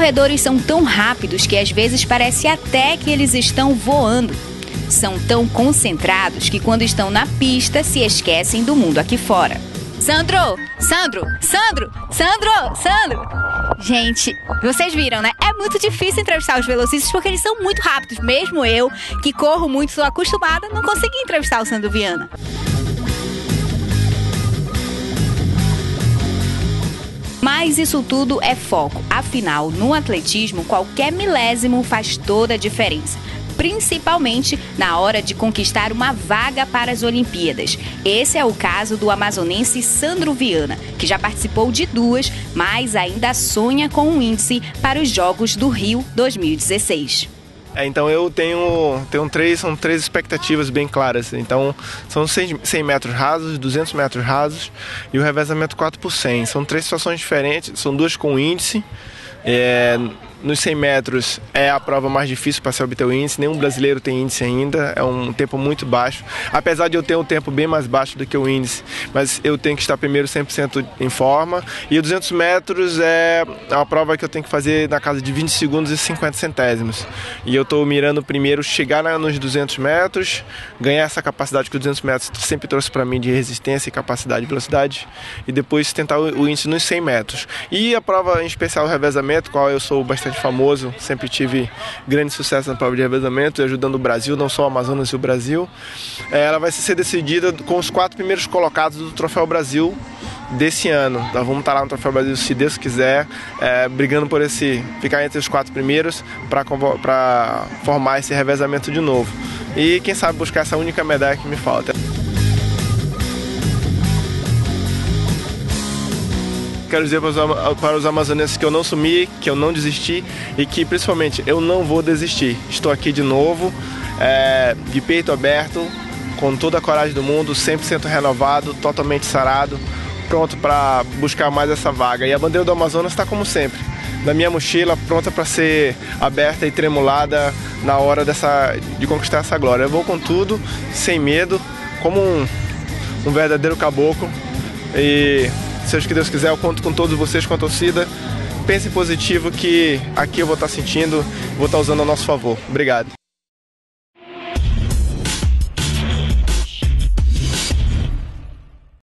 corredores são tão rápidos que às vezes parece até que eles estão voando. São tão concentrados que quando estão na pista se esquecem do mundo aqui fora. Sandro! Sandro! Sandro! Sandro! Sandro! Gente, vocês viram, né? É muito difícil entrevistar os velocistas porque eles são muito rápidos. Mesmo eu, que corro muito, sou acostumada, não consegui entrevistar o Sandro Viana. Mas isso tudo é foco. Afinal, no atletismo, qualquer milésimo faz toda a diferença principalmente na hora de conquistar uma vaga para as Olimpíadas. Esse é o caso do amazonense Sandro Viana, que já participou de duas, mas ainda sonha com um índice para os Jogos do Rio 2016. É, então eu tenho, tenho três, são três expectativas bem claras. Então são 100, 100 metros rasos, 200 metros rasos e o revezamento 4 por 100. São três situações diferentes, são duas com índice. É, nos 100 metros é a prova mais difícil para se obter o índice. Nenhum brasileiro tem índice ainda. É um tempo muito baixo. Apesar de eu ter um tempo bem mais baixo do que o índice, mas eu tenho que estar primeiro 100% em forma. E o 200 metros é uma prova que eu tenho que fazer na casa de 20 segundos e 50 centésimos. E eu estou mirando primeiro chegar nos 200 metros, ganhar essa capacidade que o 200 metros sempre trouxe para mim de resistência, capacidade e velocidade. E depois tentar o índice nos 100 metros. E a prova em especial o revezamento, qual eu sou bastante bastante famoso, sempre tive grande sucesso na prova de revezamento, ajudando o Brasil, não só o Amazonas e o Brasil. É, ela vai ser decidida com os quatro primeiros colocados do Troféu Brasil desse ano. Nós vamos estar lá no Troféu Brasil, se Deus quiser, é, brigando por esse, ficar entre os quatro primeiros para formar esse revezamento de novo. E quem sabe buscar essa única medalha que me falta. Quero dizer para os, amazonenses que eu não sumi, que eu não desisti e que principalmente eu não vou desistir. Estou aqui de novo, é, de peito aberto, com toda a coragem do mundo, 100% renovado, totalmente sarado, pronto para buscar mais essa vaga. E a bandeira do Amazonas está como sempre, na minha mochila, pronta para ser aberta e tremulada na hora dessa, de conquistar essa glória. Eu vou com tudo, sem medo, como um, um verdadeiro caboclo. E Seja o que Deus quiser, eu conto com todos vocês, com a torcida. Pense positivo que aqui eu vou estar sentindo, vou estar usando a nosso favor. Obrigado.